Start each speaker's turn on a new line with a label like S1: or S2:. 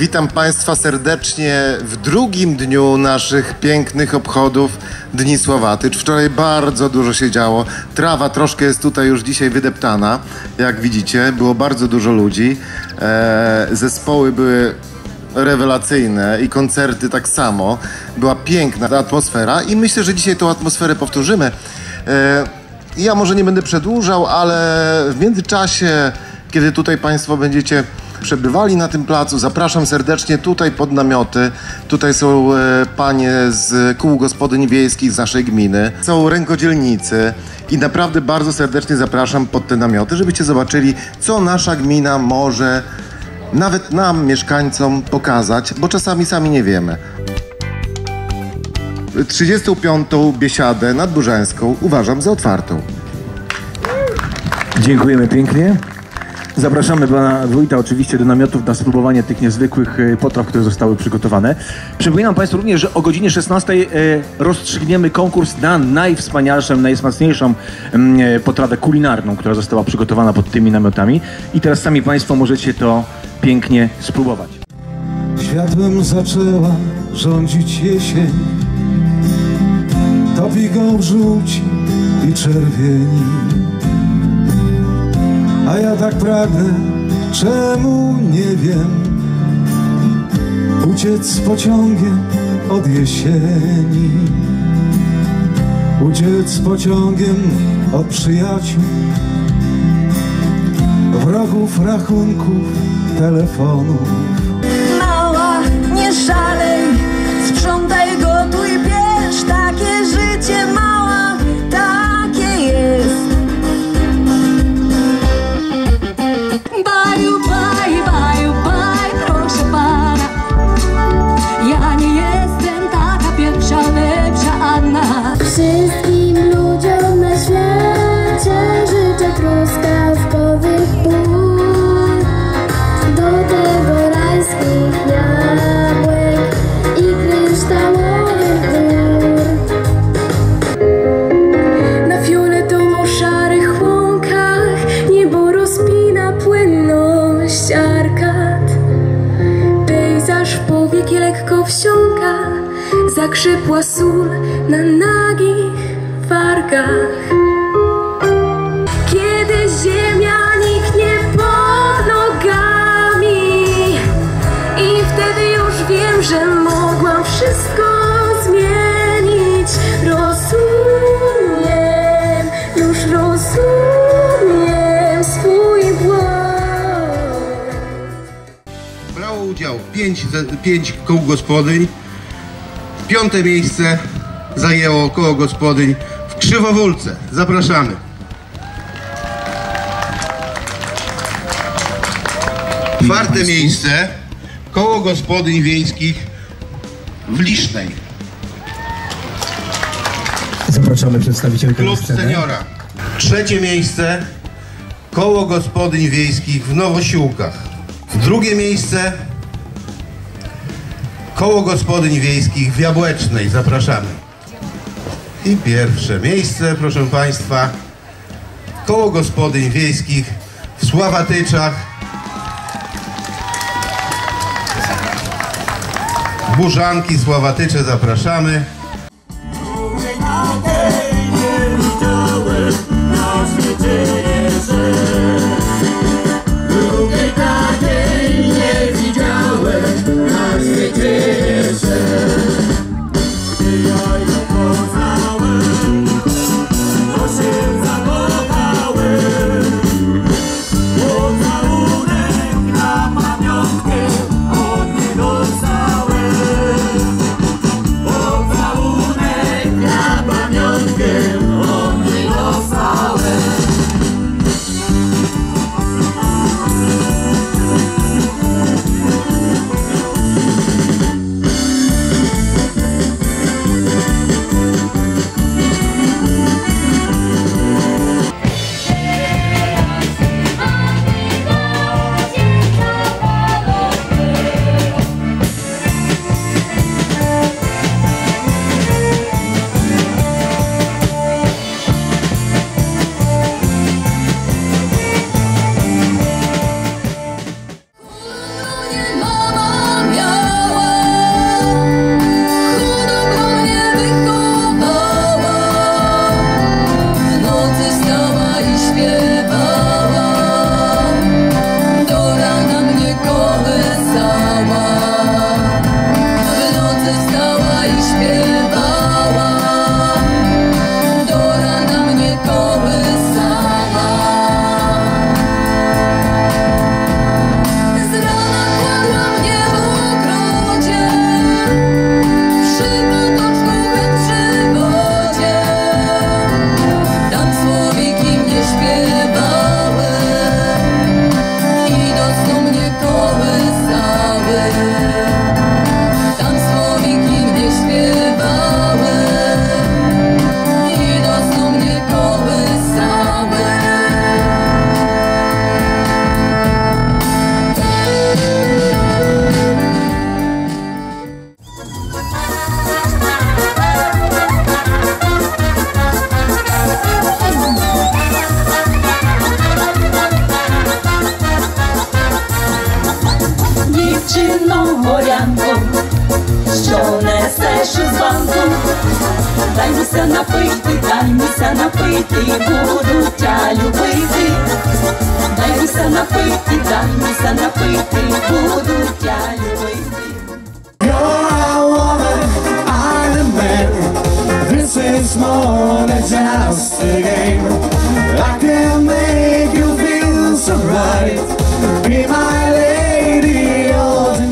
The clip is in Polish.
S1: Witam Państwa serdecznie w drugim dniu naszych pięknych obchodów Dni Słowatycz. Wczoraj bardzo dużo się działo. Trawa troszkę jest tutaj już dzisiaj wydeptana, jak widzicie. Było bardzo dużo ludzi. E, zespoły były rewelacyjne i koncerty tak samo. Była piękna atmosfera i myślę, że dzisiaj tą atmosferę powtórzymy. E, ja może nie będę przedłużał, ale w międzyczasie, kiedy tutaj Państwo będziecie przebywali na tym placu, zapraszam serdecznie tutaj pod namioty. Tutaj są e, panie z kół gospodyń wiejskich z naszej gminy. Są rękodzielnicy i naprawdę bardzo serdecznie zapraszam pod te namioty, żebyście zobaczyli, co nasza gmina może nawet nam, mieszkańcom, pokazać, bo czasami sami nie wiemy. 35. biesiadę nadburzańską uważam za otwartą.
S2: Dziękujemy pięknie. Zapraszamy pana wójta oczywiście do namiotów na spróbowanie tych niezwykłych e, potraw, które zostały przygotowane. Przypominam państwu również, że o godzinie 16 e, rozstrzygniemy konkurs na najwspanialszą, najsmaczniejszą mm, e, potrawę kulinarną, która została przygotowana pod tymi namiotami. I teraz sami państwo możecie to pięknie spróbować.
S3: Światłem zaczęła rządzić jesień Topi go żółci i czerwieni A ja tak pragnę, czemu nie wiem? Uciec pociągiem od jesieni. Uciec pociągiem od przyjaciół. Wrogów, rachunków, telefonów.
S4: Mała, nie szalej, sprzątaj,
S5: Wszystkim ludziom na świecie życzę truskawkowych pól. Do tego rajskich jabłek i kryształowych gór Na fioletowo-szarych łąkach niebo rozpina płynność arkad. Pejzaż w powieki lekko wsiąka Zakrzepła sól na nagich wargach. Kiedy ziemia niknie pod nogami I wtedy już wiem, że mogłam wszystko zmienić. Rozumiem, już rozumiem swój błąd.
S6: Brało udział 5 pięć kół gospodyń. Piąte miejsce zajęło koło gospodyń w Krzywowólce. Zapraszamy. Czwarte miejsce koło gospodyń wiejskich w Lisznej.
S2: Zapraszamy przedstawicielkę
S6: Klub seniora. Trzecie miejsce koło gospodyń wiejskich w Nowosiłkach. Drugie miejsce koło gospodyń wiejskich w Jabłecznej. Zapraszamy. I pierwsze miejsce, proszę Państwa, koło gospodyń wiejskich w Sławatyczach. Burzanki, Sławatycze, zapraszamy.
S4: Займуся пити, даймуся напити, буду тя любити. Даймуся напити, даймуся напити, буду тя любити.
S7: You're a woman, I'm a man. This is more than just a game. I can make you feel so right. Be my lady all the.